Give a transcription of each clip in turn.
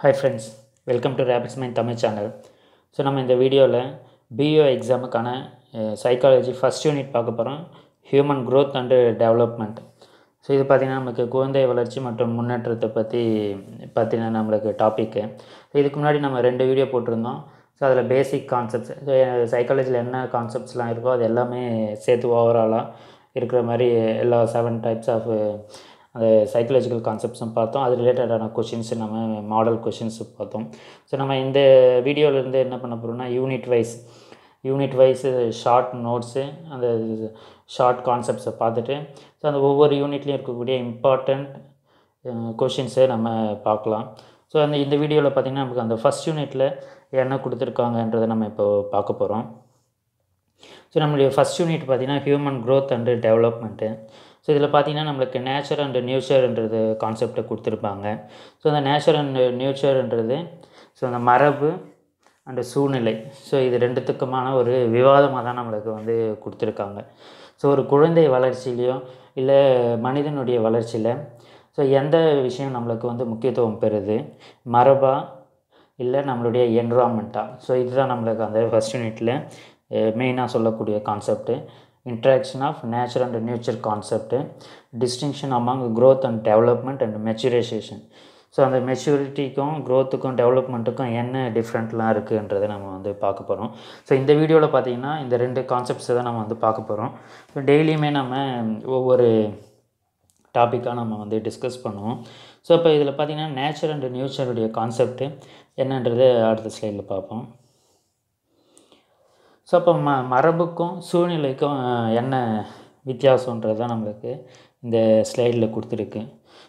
Hi friends welcome to rapids mind Tamil channel so நம்ம இந்த வீடியோவில் பிஓ எக்ஸாமுக்கான சைக்காலஜி ஃபஸ்ட் யூனிட் பார்க்க போகிறோம் human growth and development so இது பார்த்திங்கன்னா நமக்கு குழந்தை வளர்ச்சி மற்றும் முன்னேற்றத்தை பற்றி பார்த்திங்கன்னா நம்மளுக்கு டாப்பிக்கு இதுக்கு முன்னாடி நம்ம ரெண்டு வீடியோ போட்டிருந்தோம். ஸோ அதில் பேசிக் கான்செப்ட்ஸ் சைக்காலஜியில் என்ன கான்செப்ட்ஸ்லாம் இருக்கோ அது எல்லாமே சேர்த்து ஓவராலாக இருக்கிற மாதிரி எல்லா செவன் டைப்ஸ் ஆஃப் அந்த சைக்கலாஜிக்கல் கான்செப்ட்ஸும் பார்த்தோம். அது ரிலேட்டடான கொஷின்ஸ் நம்ம மாடல் கொஷின்ஸ் பார்த்தோம். ஸோ நம்ம இந்த வீடியோவிலேருந்து என்ன பண்ண போகிறோம்னா unit wise unit wise short notes அந்த ஷார்ட் கான்செப்ட்ஸை பார்த்துட்டு ஸோ அந்த ஒவ்வொரு யூனிட்லேயும் இருக்கக்கூடிய இம்பார்ட்டண்ட் கொஷின்ஸை நம்ம பார்க்கலாம். ஸோ அந்த இந்த வீடியோவில் பார்த்திங்கன்னா நமக்கு அந்த ஃபஸ்ட் யூனிட்டில் என்ன கொடுத்துருக்காங்கன்றதை நம்ம இப்போ பார்க்க போகிறோம் ஸோ நம்மளுடைய ஃபஸ்ட் யூனிட் பார்த்திங்கன்னா ஹியூமன் க்ரோத் அண்டு டெவலப்மெண்ட்டு இதில் பார்த்திங்கன்னா நம்மளுக்கு நேச்சர் அண்டு நியூச்சர்ன்றது கான்செப்டை கொடுத்துருப்பாங்க. ஸோ அந்த நேச்சர் அண்டு நியூச்சர்ன்றது ஸோ அந்த மரபு அண்டு சூழ்நிலை. ஸோ இது ரெண்டுத்துக்குமான ஒரு விவாதமாக தான் நம்மளுக்கு வந்து கொடுத்துருக்காங்க. ஸோ ஒரு குழந்தை வளர்ச்சியிலையோ இல்லை மனிதனுடைய வளர்ச்சியில் ஸோ எந்த விஷயம் நம்மளுக்கு வந்து முக்கியத்துவம் பெறுது? மரபா இல்லை நம்மளுடைய என்விரான்மெண்ட்டாக ஸோ இதுதான் நம்மளுக்கு அந்த ஃபஸ்ட் யூனிட்டில் மெயினாக சொல்லக்கூடிய concept interaction of nature and nurture concept distinction among growth and development and maturisation so அந்த மெச்சூரிட்டிக்கும் க்ரோத்துக்கும் டெவலப்மெண்ட்டுக்கும் என்ன டிஃப்ரெண்ட்லாம் இருக்குன்றதை நம்ம வந்து பார்க்க போகிறோம் ஸோ இந்த வீடியோவில் பார்த்தீங்கன்னா இந்த ரெண்டு கான்செப்ட்ஸை தான் நம்ம வந்து பார்க்க போகிறோம் ஸோ டெய்லியுமே நம்ம ஒவ்வொரு டாப்பிக்காக நம்ம வந்து டிஸ்கஸ் பண்ணுவோம். ஸோ இப்போ இதில் பார்த்தீங்கன்னா நேச்சர் அண்ட் நியூச்சருடைய கான்செப்ட்டு என்னன்றது அடுத்த ஸ்லைடில் பார்ப்போம். ஸோ அப்போ ம மரபுக்கும் சூழ்நிலைக்கும் என்ன வித்தியாசன்றது தான் நம்மளுக்கு இந்த ஸ்லைடில் கொடுத்துருக்கு.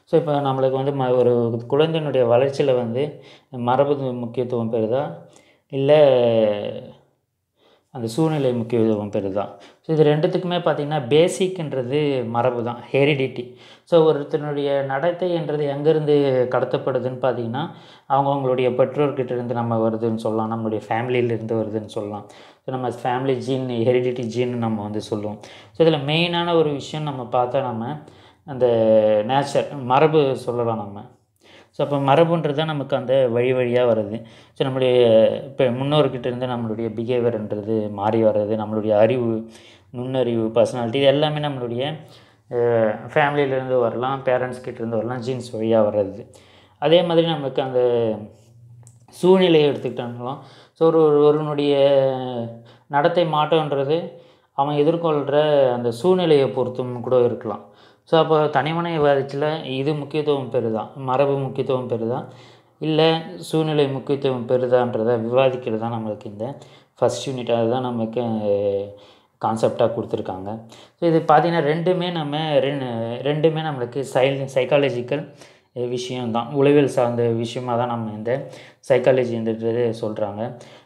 ஸோ இப்போ நம்மளுக்கு வந்து ம ஒரு குழந்தையினுடைய வளர்ச்சியில் வந்து மரபு முக்கியத்துவம் பெறுதா? இல்லை அந்த சூழ்நிலை முக்கியத்துவம் பெறுதா? ஸோ இது ரெண்டுத்துக்குமே பார்த்திங்கன்னா பேசிக்ன்றது மரபு தான் ஹெரிடிட்டி ஸோ ஒருத்தனுடைய நடத்தைன்றது எங்கேருந்து கடத்தப்படுதுன்னு பார்த்தீங்கன்னா அவங்கவுங்களுடைய பெற்றோர்கிட்ட இருந்து நம்ம வருதுன்னு சொல்லலாம் நம்மளுடைய ஃபேமிலியிலேருந்து வருதுன்னு சொல்லலாம். ஸோ நம்ம ஃபேமிலி ஜீன் ஹெரிடிட்டி ஜீன் நம்ம வந்து சொல்லுவோம். ஸோ இதில் மெயினான ஒரு விஷயம் நம்ம பார்த்தா நம்ம அந்த நேச்சர் மரபு சொல்லலாம் நம்ம. ஸோ அப்போ மரபுன்றது தான் நமக்கு அந்த வழி வழியாக வருது. ஸோ நம்மளுடைய இப்போ முன்னோர்கிட்ட இருந்து நம்மளுடைய பிஹேவியர்ன்றது மாறி வர்றது நம்மளுடைய அறிவு நுண்ணறிவு பர்சனாலிட்டி இது எல்லாமே நம்மளுடைய ஃபேமிலியிலேருந்து வரலாம் பேரண்ட்ஸ் கிட்டேருந்து வரலாம் ஜீன்ஸ் வழியாக வர்றது. அதே மாதிரி நமக்கு அந்த சூழ்நிலையை எடுத்துக்கிட்டாங்களோ ஸோ ஒரு ஒரு- ஒருவனுடைய நடத்தை மாற்றன்றது அவன் எதிர்கொள்கிற அந்த சூழ்நிலையை பொறுத்தும் கூட இருக்கலாம். ஸோ அப்போ தனிமனை விவாதத்தில் இது முக்கியத்துவம் பெறுதான் மரபு முக்கியத்துவம் பெறுதான் இல்லை சூழ்நிலை முக்கியத்துவம் பெறுதான்றதை விவாதிக்கிறது தான் நம்மளுக்கு இந்த ஃபஸ்ட் யூனிட் அதுதான் நமக்கு கான்செப்டாக கொடுத்துருக்காங்க. ஸோ இது பார்த்தீங்கன்னா ரெண்டுமே நம்ம ரெண்டு ரெண்டுமே நம்மளுக்கு சை சைக்காலஜிக்கல் விஷயம்தான். உளவியல் சார்ந்த விஷயமாக தான் நம்ம இந்த சைக்காலஜின்றது சொல்கிறாங்க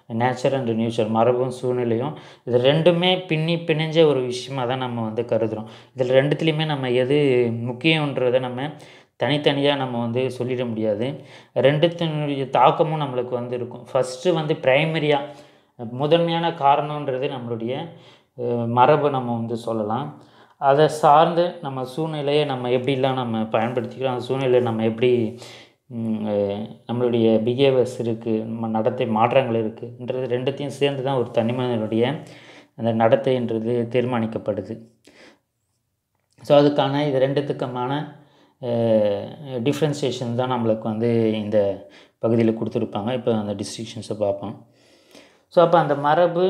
நேச்சர் அண்ட் நியூச்சர் மரபும் சூழ்நிலையும் இது ரெண்டுமே பின்னி பிணைஞ்ச ஒரு விஷயமாக தான் நம்ம வந்து கருதுகிறோம் இதில் ரெண்டுத்துலேயுமே நம்ம எது முக்கியன்றதை நம்ம தனித்தனியாக நம்ம வந்து சொல்லிட முடியாது. ரெண்டுத்தினுடைய தாக்கமும் நம்மளுக்கு வந்து இருக்கும். ஃபஸ்ட்டு வந்து ப்ரைமரியாக முதன்மையான காரணன்றது நம்மளுடைய மரபு நம்ம வந்து சொல்லலாம். அதை சார்ந்து நம்ம சூழ்நிலையை நம்ம எப்படிலாம் நம்ம பயன்படுத்திக்கிறோம் அந்த சூழ்நிலையை நம்ம எப்படி நம்மளுடைய பிஹேவியர்ஸ் இருக்குது நம்ம நடத்தை மாற்றங்கள் இருக்குன்றது ரெண்டுத்தையும் சேர்ந்து தான் ஒரு தனிமனிதனுடைய அந்த நடத்தைன்றது தீர்மானிக்கப்படுது. ஸோ அதுக்கான இது ரெண்டுத்துக்குமான டிஃப்ரென்சியேஷன் தான் நம்மளுக்கு வந்து இந்த பகுதியில் கொடுத்துருப்பாங்க. இப்போ அந்த டிஸ்ட்ரிக்ஷன்ஸை பார்ப்போம். ஸோ அப்போ அந்த மரபு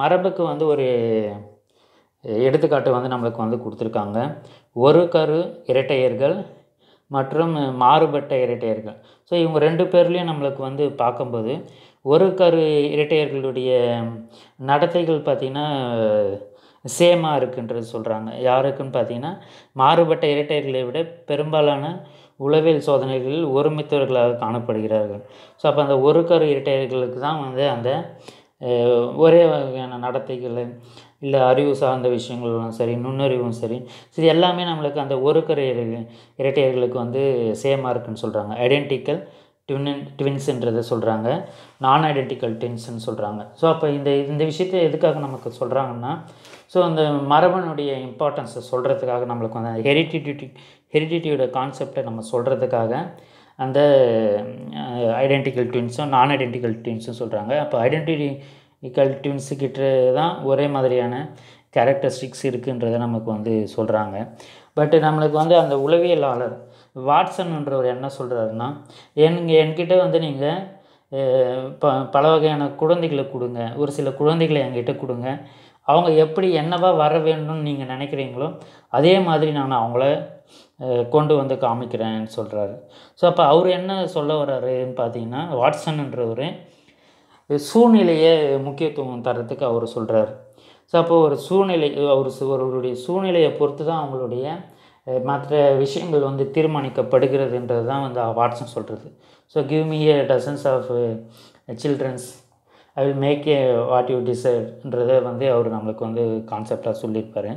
மரபுக்கு வந்து ஒரு எடுத்துக்காட்டு வந்து நம்மளுக்கு வந்து கொடுத்துருக்காங்க. ஒரு கரு இரட்டையர்கள் மற்றும் மாறுபட்ட இரட்டையர்கள். ஸோ இவங்க ரெண்டு பேர்லேயும் நம்மளுக்கு வந்து பார்க்கும்போது ஒரு கரு இரட்டையர்களுடைய நடத்தைகள் பார்த்திங்கன்னா சேமாக இருக்குன்றது சொல்கிறாங்க யாருக்குன்னு பார்த்தீங்கன்னா மாறுபட்ட இரட்டையர்களை விட பெரும்பாலான உளவியல் சோதனைகளில் ஒருமித்தவர்களாக காணப்படுகிறார்கள். ஸோ அப்போ அந்த ஒரு கரு இரட்டையர்களுக்கு தான் வந்து அந்த ஒரே வகையான நடத்தைகள் இல்லை அறிவு சார்ந்த விஷயங்களும் சரி நுண்ணறிவும் சரி சரி எல்லாமே நம்மளுக்கு அந்த ஒரு கரு இர- இரட்டையர்களுக்கு வந்து சேமாக இருக்குன்னு சொல்கிறாங்க ஐடென்டிக்கல் ட்வின் ட்வின்ஸுன்றதை சொல்கிறாங்க நான் ஐடென்டிக்கல் ட்வின்ஸ்னு சொல்கிறாங்க ஸோ அப்போ இந்த இந்த விஷயத்தை எதுக்காக நமக்கு சொல்கிறாங்கன்னா ஸோ அந்த மரபனுடைய இம்பார்ட்டன்ஸை சொல்கிறதுக்காக நம்மளுக்கு வந்து ஹெரிட்டிட்டி ஹெரிடிட்டியோட கான்செப்டை நம்ம சொல்கிறதுக்காக அந்த ஐடென்டிக்கல் ட்வின்ஸும் நான் ஐடென்டிக்கல் ட்வின்ஸும் சொல்கிறாங்க அப்போ ஐடென்டிட்டி ட்வின்ஸுக்கிட்ட தான் ஒரே மாதிரியான கேரக்டரிஸ்டிக்ஸ் இருக்குன்றதை நமக்கு வந்து சொல்கிறாங்க பட் நம்மளுக்கு வந்து அந்த உளவியலாளர் வாட்சன்ன்றவர் என்ன சொல்கிறாருன்னா என் என்கிட்ட வந்து நீங்கள் ப பல வகையான குழந்தைகளை கொடுங்க. ஒரு சில குழந்தைகளை என்கிட்ட கொடுங்க. அவங்க எப்படி என்னவா வர வேணும்னு நீங்கள் நினைக்கிறீங்களோ அதே மாதிரி நான் அவங்கள கொண்டு வந்து காமிக்கிறேன்னு சொல்கிறாரு ஸோ அப்போ அவர் என்ன சொல்ல வர்றாருன்னு பார்த்தீங்கன்னா வாட்சன்ன்றவர் சூழ்நிலையை முக்கியத்துவம் தரத்துக்கு அவர் சொல்கிறார் ஸோ அப்போது ஒரு சூழ்நிலை அவர் சு- ஒருவருடைய சூழ்நிலையை பொறுத்து தான் அவங்களுடைய மற்ற விஷயங்கள் வந்து தீர்மானிக்கப்படுகிறதுன்றது தான் வந்து வாட்ஸன் சொல்கிறது so give me a dozens of childrens I will make a what you டிசைட்ன்றதை வந்து அவர் நம்மளுக்கு வந்து கான்செப்டாக சொல்லியிருப்பார்.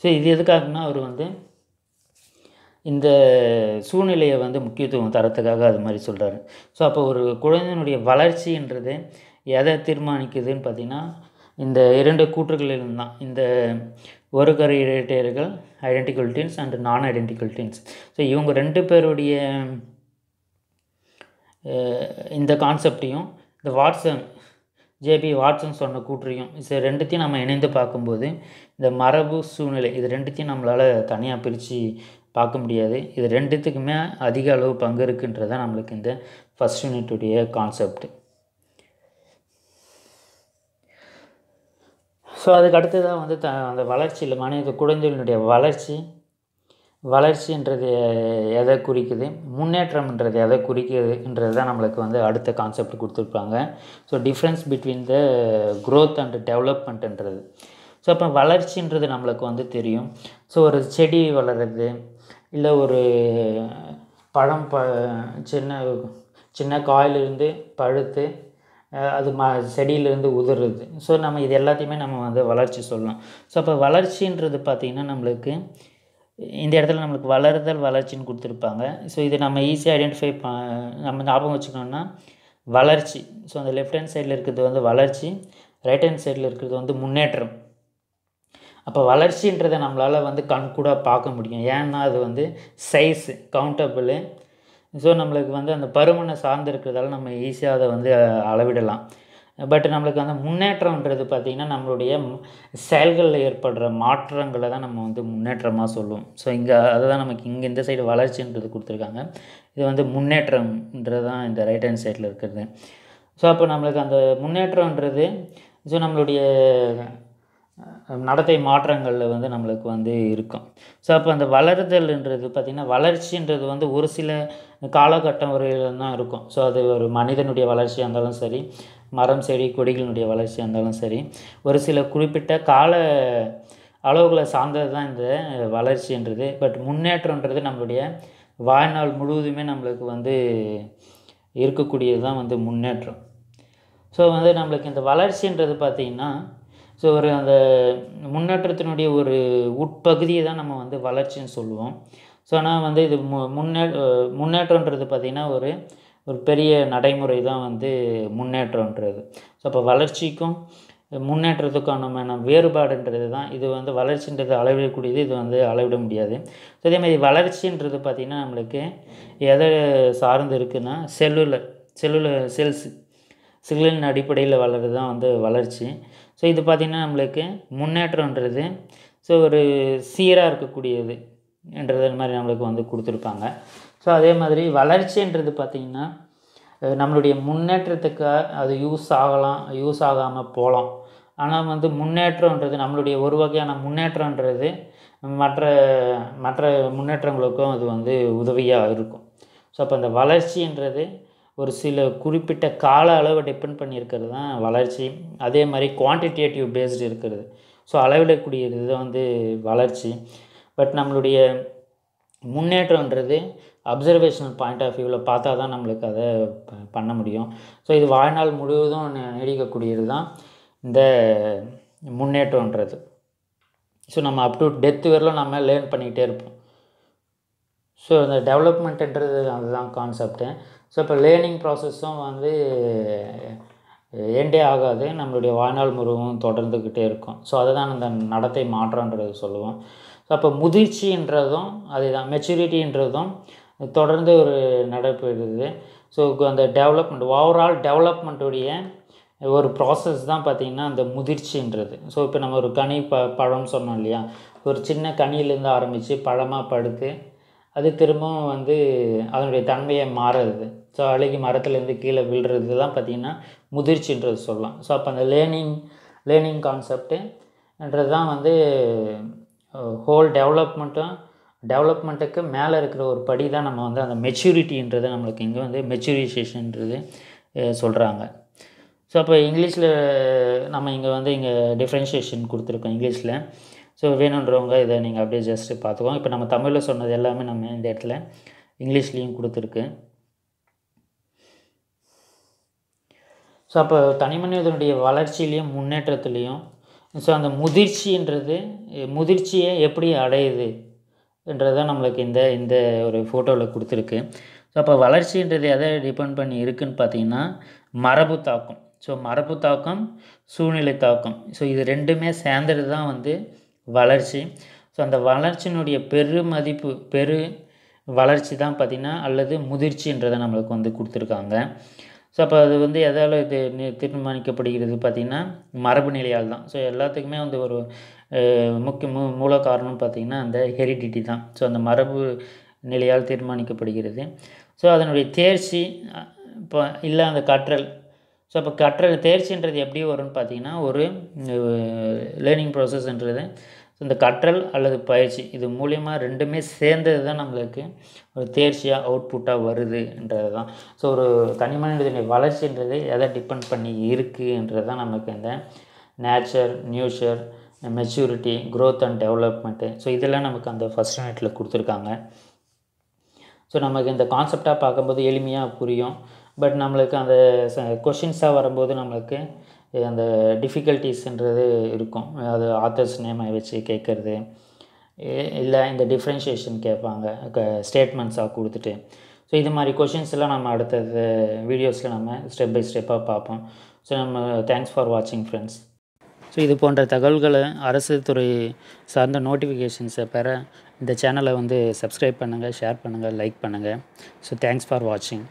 ஸோ இது எதுக்காகனா அவர் வந்து இந்த சூழ்நிலையை வந்து முக்கியத்துவம் தரத்துக்காக அது மாதிரி சொல்கிறாரு ஸோ அப்போ ஒரு குழந்தையினுடைய வளர்ச்சின்றது எதை தீர்மானிக்குதுன்னு பார்த்தீங்கன்னா இந்த இரண்டு கூற்றுகளிலும் தான் இந்த ஒரு கரு identical twins and non identical twins so இவங்க ரெண்டு பேருடைய இந்த கான்செப்டையும் இந்த வாட்சன் ஜேபி வாட்சன் சொன்ன கூற்றையும் இது ரெண்டுத்தையும் நம்ம இணைந்து பார்க்கும்போது இந்த மரபு சூழ்நிலை இது ரெண்டுத்தையும் நம்மளால் தனியாக பிரித்து பார்க்க முடியாது. இது ரெண்டுத்துக்குமே அதிக அளவு பங்கு இருக்குன்றதான் நம்மளுக்கு இந்த ஃபஸ்ட் யூனிட்டுடைய கான்செப்ட் ஸோ அதுக்கு அடுத்ததாக வந்து த அந்த வளர்ச்சியில் மனித குழந்தைகளுடைய வளர்ச்சி வளர்ச்சின்றது எதை குறிக்குது? முன்னேற்றம்ன்றது எதை குறிக்குதுன்றது தான் நம்மளுக்கு வந்து அடுத்த கான்செப்ட் கொடுத்துருப்பாங்க. So difference between the growth and டெவலப்மெண்ட்ன்றது so அப்போ வளர்ச்சின்றது நம்மளுக்கு வந்து தெரியும். ஸோ ஒரு செடி வளருது இல்லை ஒரு பழம் ப சின்ன சின்ன காயிலிருந்து பழுத்து அது ம செடியிலேருந்து உதிருது. ஸோ நம்ம இது எல்லாத்தையுமே நம்ம வந்து வளர்ச்சி சொல்லலாம் ஸோ அப்போ வளர்ச்சின்றது பார்த்திங்கன்னா நம்மளுக்கு இந்த இடத்துல நம்மளுக்கு வளருதல் வளர்ச்சின்னு கொடுத்துருப்பாங்க. ஸோ இது நம்ம ஈஸியாக ஐடென்டிஃபை ப நம்ம ஞாபகம் வச்சுக்கணும்னா வளர்ச்சி. ஸோ அந்த லெஃப்ட் ஹேண்ட் சைடில் இருக்கிறது வந்து வளர்ச்சி ரைட் ஹேண்ட் சைடில் இருக்கிறது வந்து முன்னேற்றம். அப்போ வளர்ச்சின்றதை நம்மளால் வந்து கண்கூடாக பார்க்க முடியும். ஏன்னா அது வந்து சைஸு கவுண்டபிள் ஸோ நம்மளுக்கு வந்து அந்த பருமனை சார்ந்து இருக்கிறதால நம்ம ஈஸியாக அதை வந்து அளவிடலாம். பட் நம்மளுக்கு அந்த முன்னேற்றம்ன்றது பார்த்திங்கன்னா நம்மளுடைய செயல்களில் ஏற்படுற மாற்றங்களை தான் நம்ம வந்து முன்னேற்றமாக சொல்லுவோம். ஸோ இங்கே அதை தான் நமக்கு இங்கே இந்த சைடு வளர்ச்சின்றது கொடுத்துருக்காங்க. இது வந்து முன்னேற்றம்ன்றது தான் இந்த ரைட் ஹேண்ட் சைடில் இருக்கிறது. ஸோ அப்போ நம்மளுக்கு அந்த முன்னேற்றம்ன்றது ஸோ நம்மளுடைய நடத்தை மாற்றங்களில் வந்து நம்மளுக்கு வந்து இருக்கும். ஸோ அப்போ அந்த வளருதல்ன்றது பார்த்திங்கன்னா வளர்ச்சின்றது வந்து ஒரு சில காலகட்டம் வரையில் தான் இருக்கும். ஸோ அது ஒரு மனிதனுடைய வளர்ச்சியாக இருந்தாலும் சரி மரம் செடி கொடிகளினுடைய வளர்ச்சியாக இருந்தாலும் சரி ஒரு சில குறிப்பிட்ட கால அளவுகளை சார்ந்தது தான் இந்த வளர்ச்சின்றது. பட் முன்னேற்றன்றது நம்மளுடைய வாழ்நாள் முழுவதுமே நம்மளுக்கு வந்து இருக்கக்கூடியது தான் வந்து முன்னேற்றம். ஸோ வந்து நம்மளுக்கு இந்த வளர்ச்சின்றது பார்த்திங்கன்னா ஸோ ஒரு அந்த முன்னேற்றத்தினுடைய ஒரு உட்பகுதியை தான் நம்ம வந்து வளர்ச்சின்னு சொல்லுவோம். ஸோ ஆனால் வந்து இது மு முன்னே முன்னேற்றன்றது பார்த்திங்கன்னா ஒரு ஒரு பெரிய நடைமுறை தான் வந்து முன்னேற்றன்றது ஸோ அப்போ வளர்ச்சிக்கும் முன்னேற்றத்துக்கான வேறுபாடுன்றது தான். இது வந்து வளர்ச்சின்றது அளவிடக்கூடியது இது வந்து அளவிட முடியாது. ஸோ அதே மாதிரி வளர்ச்சின்றது பார்த்திங்கன்னா நம்மளுக்கு எதை சார்ந்து இருக்குன்னா செல்லுலர் செல்லுலர் செல்ஸ் செல்லின் அடிப்படையில் வளர்றது தான் வந்து வளர்ச்சி. ஸோ இது பார்த்திங்கன்னா நம்மளுக்கு முன்னேற்றன்றது ஸோ ஒரு சீராக இருக்கக்கூடியது என்றது மாதிரி நம்மளுக்கு வந்து கொடுத்துருப்பாங்க. ஸோ அதே மாதிரி வளர்ச்சின்றது பார்த்திங்கன்னா நம்மளுடைய முன்னேற்றத்துக்கு அது யூஸ் ஆகலாம் யூஸ் ஆகாமல் போகலாம். ஆனால் வந்து முன்னேற்றன்றது நம்மளுடைய ஒரு வகையான முன்னேற்றன்றது மற்ற மற்ற முன்னேற்றங்களுக்கும் அது வந்து உதவியாக இருக்கும். ஸோ அப்போ அந்த வளர்ச்சின்றது ஒரு சில குறிப்பிட்ட கால அளவை டிபெண்ட் பண்ணியிருக்கிறது தான் வளர்ச்சி. அதே மாதிரி குவான்டிடேட்டிவ் பேஸ்டு இருக்கிறது. ஸோ அளவிடக்கூடியது தான் வந்து வளர்ச்சி. பட் நம்மளுடைய முன்னேற்றன்றது அப்சர்வேஷனல் பாயிண்ட் ஆஃப் வியூவில் பார்த்தா தான் நம்மளுக்கு அதை பண்ண முடியும். ஸோ இது வாழ்நாள் முழுவதும் நீடிக்கக்கூடியது தான் இந்த முன்னேற்றன்றது ஸோ நம்ம அப் டு டெத் வரலும் நம்ம லேர்ன் பண்ணிக்கிட்டே இருப்போம். ஸோ இந்த டெவலப்மெண்ட்டுன்றது அதுதான் கான்செப்ட்டு ஸோ இப்போ லேர்னிங் ப்ராசஸும் வந்து எண்டே ஆகாது. நம்மளுடைய வாழ்நாள் முழுவதும் தொடர்ந்துக்கிட்டே இருக்கும். ஸோ அதுதான் அந்த நடத்தை மாற்றன்றது சொல்லுவோம். ஸோ அப்போ முதிர்ச்சின்றதும் அதுதான். மெச்சூரிட்டின்றதும் தொடர்ந்து ஒரு நடைபெறுது ஸோ அந்த டெவலப்மெண்ட் ஓவரால் டெவலப்மெண்ட்டுடைய ஒரு ப்ராசஸ் தான் பார்த்திங்கன்னா அந்த முதிர்ச்சின்றது. ஸோ இப்போ நம்ம ஒரு கனி ப பழம் சொன்னோம் இல்லையா? ஒரு சின்ன கனியிலேருந்து ஆரம்பித்து பழமாக படுத்து அது திரும்பவும் வந்து அதனுடைய தன்மையை மாறுறது. ஸோ அழுகி மரத்துலேருந்து கீழே விழுறது தான் பார்த்திங்கன்னா முதிர்ச்சின்றது சொல்லலாம். ஸோ அப்போ அந்த லேர்னிங் லேர்னிங் கான்செப்டுன்றது தான் வந்து ஹோல் டெவலப்மெண்ட்டும் டெவலப்மெண்ட்டுக்கு மேலே இருக்கிற ஒரு படி தான் நம்ம வந்து அந்த மெச்சூரிட்டின்றது நம்மளுக்கு இங்கே வந்து மெச்சூரிசேஷன்றது சொல்கிறாங்க ஸோ அப்போ இங்கிலீஷில் நம்ம இங்கே வந்து இங்கே டிஃப்ரென்ஷியேஷன் கொடுத்துருக்கோம் இங்கிலீஷில். ஸோ வேணுன்றவங்க இதை நீங்கள் அப்படியே ஜஸ்ட்டு பார்த்துக்கோங்க. இப்போ நம்ம தமிழில் சொன்னது எல்லாமே நம்ம இந்த இடத்துல இங்கிலீஷ்லேயும் கொடுத்துருக்கு. ஸோ அப்போ தனி மனிதனுடைய வளர்ச்சியிலையும் முன்னேற்றத்துலேயும் ஸோ அந்த முதிர்ச்சின்றது முதிர்ச்சியை எப்படி அடையுது என்றதான் நம்மளுக்கு இந்த இந்த ஒரு ஃபோட்டோவில் கொடுத்துருக்கு. ஸோ அப்போ வளர்ச்சின்றது எதை டிபெண்ட் பண்ணி இருக்குன்னு பார்த்தீங்கன்னா மரபு தாக்கம். ஸோ மரபு தாக்கம் சூழ்நிலை தாக்கம். ஸோ இது ரெண்டுமே சேர்ந்தது தான் வந்து வளர்ச்சி. ஸோ அந்த வளர்ச்சியினுடைய பெரு மதிப்பு பெரு வளர்ச்சி தான் பார்த்திங்கன்னா அல்லது முதிர்ச்சின்றதை நம்மளுக்கு வந்து கொடுத்துருக்காங்க. ஸோ அப்போ அது வந்து எதால் இது நி- தீர்மானிக்கப்படுகிறது பார்த்திங்கன்னா மரபு நிலையால் தான். ஸோ எல்லாத்துக்குமே வந்து ஒரு முக்கிய மூ மூல காரணம் பார்த்திங்கன்னா அந்த ஹெரிடிட்டி தான். ஸோ அந்த மரபு நிலையால் தீர்மானிக்கப்படுகிறது. ஸோ அதனுடைய தேர்ச்சி இப்போ இல்லை அந்த கற்றல். ஸோ அப்போ கற்றல் தேர்ச்சின்றது எப்படி வரும்னு பார்த்தீங்கன்னா ஒரு லேர்னிங் ப்ராசஸ்ன்றது இந்த கற்றல் அல்லது பயிற்சி இது மூலயமா ரெண்டுமே சேர்ந்தது தான் நம்மளுக்கு ஒரு தேர்ச்சியாக அவுட்புட்டாக வருதுன்றது தான் ஸோ ஒரு தனி மனிதனுடைய வளர்ச்சின்றது எதை டிபெண்ட் பண்ணி இருக்குன்றது தான் நமக்கு இந்த nature nurture maturity growth and development so இதெல்லாம் நமக்கு அந்த ஃபஸ்ட் யூனிட்டில் கொடுத்துருக்காங்க. ஸோ நமக்கு இந்த கான்செப்டாக பார்க்கும்போது எளிமையாக புரியும். பட் நம்மளுக்கு அந்த கொஷின்ஸாக வரும்போது நம்மளுக்கு அந்த டிஃபிகல்ட்டிஸ்ன்றது இருக்கும். அது ஆத்தர்ஸ் நேமை வச்சு கேட்குறது. இல்லை இந்த டிஃப்ரென்ஷியேஷன் கேட்பாங்க. ஸ்டேட்மெண்ட்ஸாக கொடுத்துட்டு. ஸோ இது மாதிரி கொஷின்ஸ் எல்லாம் நம்ம அடுத்தது வீடியோஸில் நம்ம ஸ்டெப் பை ஸ்டெப்பாக பார்ப்போம். ஸோ நம்ம தேங்க்ஸ் ஃபார் வாட்சிங் ஃப்ரெண்ட்ஸ் ஸோ இது போன்ற தகவல்களை அரசு துறை சார்ந்த நோட்டிஃபிகேஷன்ஸை பெற இந்த சேனலை வந்து சப்ஸ்கிரைப் பண்ணுங்கள் ஷேர் பண்ணுங்கள் லைக் பண்ணுங்கள் ஸோ தேங்க்ஸ் ஃபார் வாட்சிங்